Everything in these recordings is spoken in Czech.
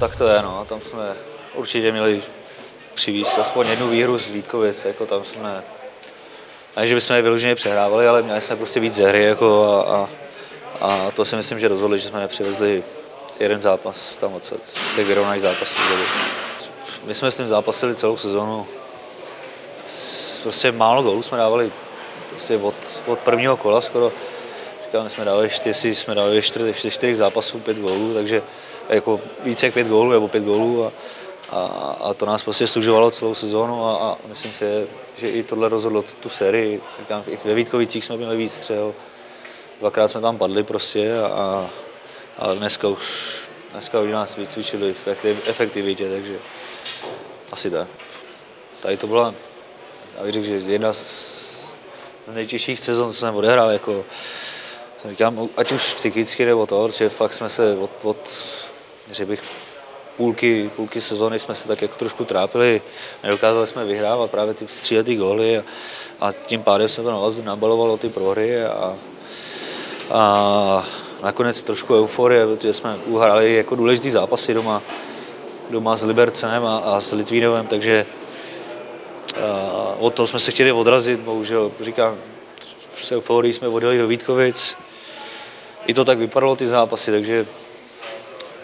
Tak to je, no. Tam jsme určitě měli přivízt aspoň jednu výhru z Vítkovic, jako tam jsme, ne, že bychom je vyloženě přehrávali, ale měli jsme prostě víc ze hry, jako a, a, a, to si myslím, že rozhodli, že jsme nepřivezli jeden zápas tam od z těch vyrovnaných zápasů. My jsme s tím zápasili celou sezonu. Prostě málo gólů jsme dávali prostě od, od prvního kola skoro. Říkám, my jsme dali čtyři, jsme dali čtyři, čtyři, čtyři zápasů pět gólů, takže jako více jak pět gólů nebo pět gólů a, a, a to nás prostě služovalo celou sezónu a, a myslím si, že i tohle rozhodlo tu sérii. Říkám, i ve Vítkovicích jsme měli víc střel, dvakrát jsme tam padli prostě a, a, dneska už dneska už nás vycvičili v efektivitě, takže asi tak. Tady to byla, já bych řekl, že jedna z nejtěžších sezon, co jsem odehrál, jako, říkám, ať už psychicky nebo to, že fakt jsme se od, od že bych půlky, půlky sezóny jsme se tak jako trošku trápili, nedokázali jsme vyhrávat právě ty stříletý góly a, a tím pádem se to na vás nabalovalo ty prohry a, a nakonec trošku euforie, protože jsme uhráli jako důležitý zápasy doma, doma s Libercem a, a s Litvínovem, takže a od toho jsme se chtěli odrazit, bohužel říkám, s euforií jsme odjeli do Vítkovic, i to tak vypadalo ty zápasy, takže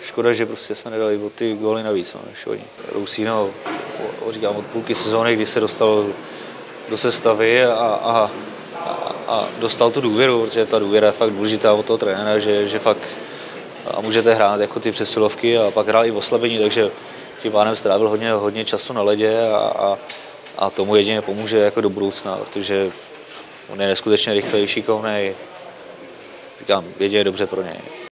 škoda, že prostě jsme nedali o ty góly navíc, no, než oni. Rousino, říkám, od půlky sezóny, kdy se dostal do sestavy a, a, a, a dostal tu důvěru, protože ta důvěra je fakt důležitá od toho trenéra, že, že fakt a můžete hrát jako ty přesilovky a pak hrál i v oslabení, takže tím pádem strávil hodně, hodně času na ledě a, a, a tomu jedině pomůže jako do budoucna, protože on je neskutečně rychlejší, šikovný, říkám, jedině dobře pro něj.